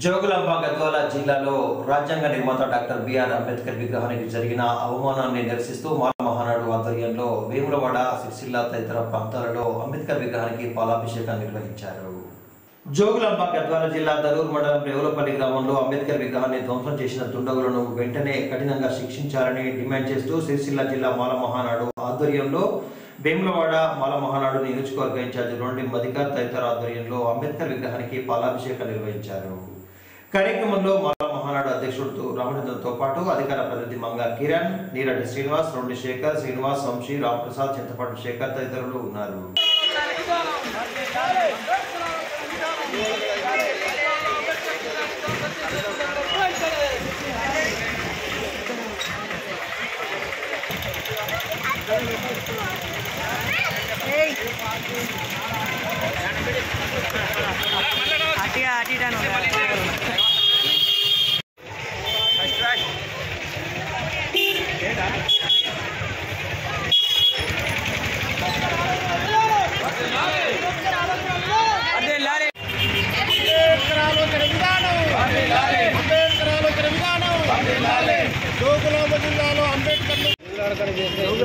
జోగులాంబ గద్వాల జిల్లాలో రాజ్యాంగ నిర్మాత డాక్టర్ బిఆర్ అంబేద్కర్ విగ్రహానికి జరిగిన అవమానాన్ని నిరసిస్తూ మాల మహానాడు ఆధ్వర్యంలో వేములవాడ సిరిసిల్ల తదితర ప్రాంతాలలో అంబేద్కర్ విగ్రహానికి పాలాభిషేకం నిర్వహించారు. జోగులాంబ గద్వాల జిల్లా దరూర్ మండలం రేవులపల్లి గ్రామంలో అంబేద్కర్ విగ్రహాన్ని ధ్వంసం చేసిన దుండగులను వెంటనే కఠినంగా శిక్షించాలని డిమాండ్ చేస్తూ సిరిసిల్ల జిల్లా మాల మహానాడు ఆధ్వర్యంలో వేములవాడ మాల మహానాడు నియోజకవర్గ ఇన్ఛార్జి రొండి మధికర్ తదితర ఆధ్వర్యంలో అంబేద్కర్ విగ్రహానికి పాలాభిషేకం నిర్వహించారు. కార్యక్రమంలో మాల మహానాడు అధ్యక్షుడు రామచంద్రతో పాటు అధికార ప్రతినిధి మంగా కిరణ్ నీరటి శ్రీనివాస్ రెండు శేఖర్ శ్రీనివాస్ వంశీ రామప్రసాద్ చింతపాటు శేఖర్ తదితరులు ఉన్నారు. అటు అటు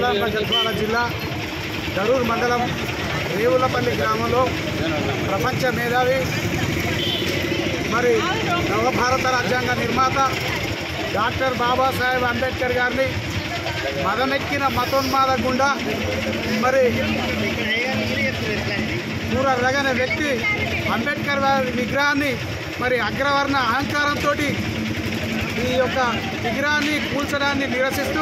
జిల్లా గద్వాల జిల్లా దరూర్ మండలం రేవులపల్లి గ్రామంలో ప్రపంచ మేధావి మరి నవభారత రాజ్యాంగ నిర్మాత డాక్టర్ బాబాసాహెబ్ అంబేద్కర్ గారిని మదమెక్కిన మతోన్మాద గుండా మరి రగనే వ్యక్తి అంబేద్కర్ గారి విగ్రహాన్ని మరి అగ్రవర్ణ అహంకారంతో ఈ యొక్క విగ్రహాన్ని కూల్చడాన్ని నిరసిస్తూ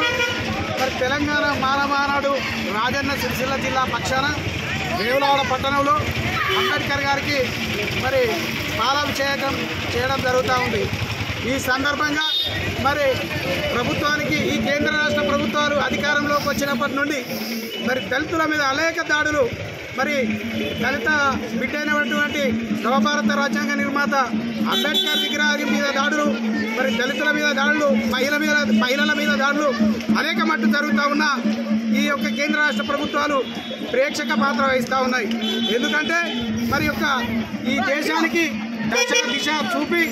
మరి తెలంగాణ మానమానాడు రాజన్న సిరిసిల్ల జిల్లా పక్షాన వేములవాడ పట్టణంలో అంబేద్కర్ గారికి మరి పాలాభిషేకం చేయడం జరుగుతూ ఉంది. ఈ సందర్భంగా మరి ప్రభుత్వానికి ఈ కేంద్ర రాష్ట్ర ప్రభుత్వాలు అధికారంలోకి వచ్చినప్పటి నుండి మరి దళితుల మీద అనేక దాడులు మరి దళిత బిడ్డైనటువంటి నవభారత రాజ్యాంగ నిర్మాత అంబేద్కర్ విగ్రహం మీద దళితుల మీద దాడులు మహిళల మీద మహిళల మీద దాడులు అనేక మట్టు జరుగుతూ ఉన్న ఈ యొక్క కేంద్ర రాష్ట్ర ప్రభుత్వాలు ప్రేక్షక పాత్ర వహిస్తూ ఉన్నాయి. ఎందుకంటే మరి యొక్క ఈ దేశానికి దశ దిశ చూపి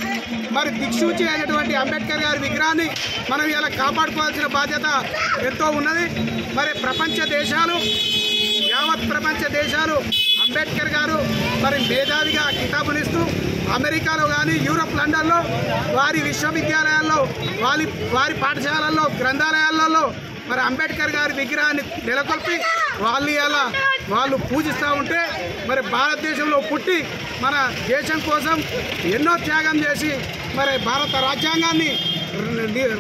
మరి దిక్సూచి అయినటువంటి అంబేద్కర్ గారి విగ్రహాన్ని మనం ఇలా కాపాడుకోవాల్సిన బాధ్యత ఎంతో ఉన్నది. మరి ప్రపంచ దేశాలు ప్రపంచ దేశాలు అంబేద్కర్ గారు మరి మేధావిగా కితాబులిస్తూ అమెరికాలో కానీ యూరప్ లండన్లో వారి విశ్వవిద్యాలయాల్లో వారి వారి పాఠశాలల్లో గ్రంథాలయాలలో మరి అంబేద్కర్ గారి విగ్రహాన్ని నెలకొల్పి వాళ్ళు అలా వాళ్ళు పూజిస్తూ ఉంటే మరి భారతదేశంలో పుట్టి మన దేశం కోసం ఎన్నో త్యాగం చేసి మరి భారత రాజ్యాంగాన్ని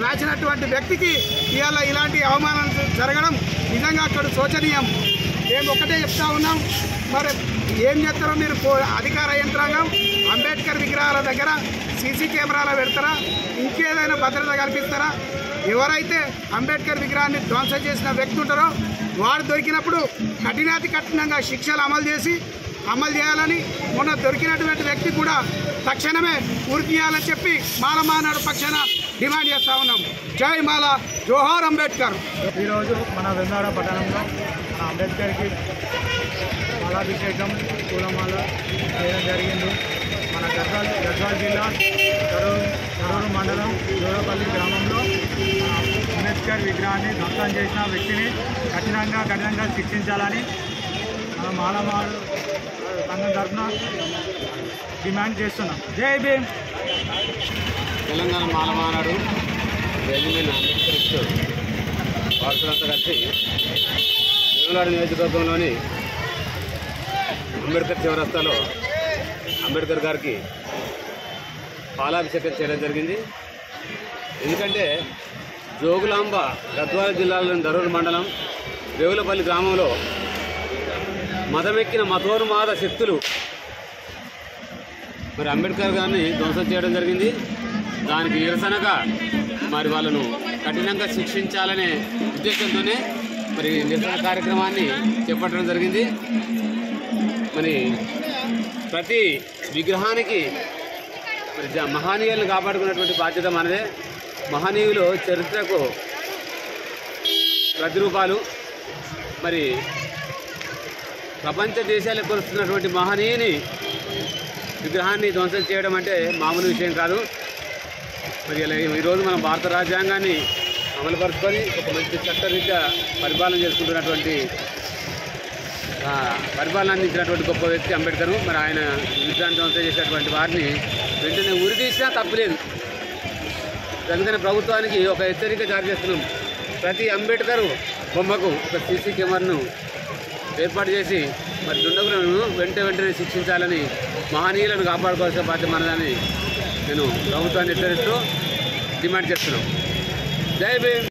రాసినటువంటి వ్యక్తికి ఇవాళ ఇలాంటి అవమానం జరగడం నిజంగా అక్కడ శోచనీయం. మేము ఒకటే చెప్తా ఉన్నాం. మరి ఏం చేస్తారో మీరు అధికార యంత్రాంగం అంబేద్కర్ విగ్రహాల దగ్గర సీసీ కెమెరాలు పెడతారా? ఇంకేదైనా భద్రత కల్పిస్తారా? ఎవరైతే అంబేద్కర్ విగ్రహాన్ని ధ్వంసం చేసిన వ్యక్తి ఉంటారో వాడు దొరికినప్పుడు కఠినాతి కఠినంగా శిక్షలు అమలు చేసి అమలు చేయాలని మొన్న దొరికినటువంటి వ్యక్తి కూడా తక్షణమే ఉరి చెప్పి మాలమానాడు పక్షాన డిమాండ్ చేస్తా ఉన్నాం. జై మాల జోహార్ అంబేద్కర్. ఈరోజు మన వెన్నాడ పట్టణంలో అంబేద్కర్కి మాలాభిషేకం పూలమాల చేయడం జరిగింది. మన గద్వాల్ గద్వాల్ జిల్లా కరూరు కరూరు మండలం దూరపల్లి గ్రామంలో అంబేద్కర్ విగ్రహాన్ని ధ్వంసం చేసిన వ్యక్తిని కఠినంగా కఠినంగా శిక్షించాలని మానవాడు మాలమాడు సంఘం తరఫున డిమాండ్ చేస్తున్నాం. జై భీమ్. తెలంగాణ మాలమానాడు రెజిమెంట్ అంబేద్కర్ వారసులంతా కలిసి వేములాడు నియోజకవర్గంలోని అంబేద్కర్ చివరస్తాలో అంబేద్కర్ గారికి పాలాభిషేకం చేయడం జరిగింది. ఎందుకంటే జోగులాంబ గద్వాల జిల్లాలోని దరూరు మండలం రేవులపల్లి గ్రామంలో మదమెక్కిన మతోన్మాద శక్తులు. మరి అంబేద్కర్ గారిని ధ్వంసం చేయడం జరిగింది. దానికి నిరసనగా మరి వాళ్ళను కఠినంగా శిక్షించాలనే ఉద్దేశంతోనే మరి నిరసన కార్యక్రమాన్ని చేపట్టడం జరిగింది. మరి ప్రతి విగ్రహానికి మరి మహానీయులను మహనీయులను కాపాడుకున్నటువంటి బాధ్యత మనదే. మహనీయులు చరిత్రకు ప్రతిరూపాలు. మరి ప్రపంచ దేశాలకు కొలుస్తున్నటువంటి మహనీయుని విగ్రహాన్ని ధ్వంసం చేయడం అంటే మామూలు విషయం కాదు. మరి ఈరోజు మనం భారత రాజ్యాంగాన్ని అమలుపరుచుకొని ఒక మంచి చట్టరీత్యా పరిపాలన చేసుకుంటున్నటువంటి పరిపాలన అందించినటువంటి గొప్ప వ్యక్తి అంబేద్కర్. మరి ఆయన విగ్రహాన్ని ధ్వంసం చేసినటువంటి వారిని వెంటనే ఉరి తీసినా తప్పులేదు అందుకని ప్రభుత్వానికి ఒక హెచ్చరిక జారీ చేస్తున్నాం. ప్రతి అంబేద్కర్ బొమ్మకు ఒక సీసీ కెమెరాను ఏర్పాటు చేసి మరి దుండగులను వెంట వెంటనే శిక్షించాలని మహనీయులను కాపాడుకోవాల్సిన బాధ్యత మనదని నేను ప్రభుత్వాన్ని హెచ్చరిస్తూ డిమాండ్ చేస్తున్నాం. జై భీమ్.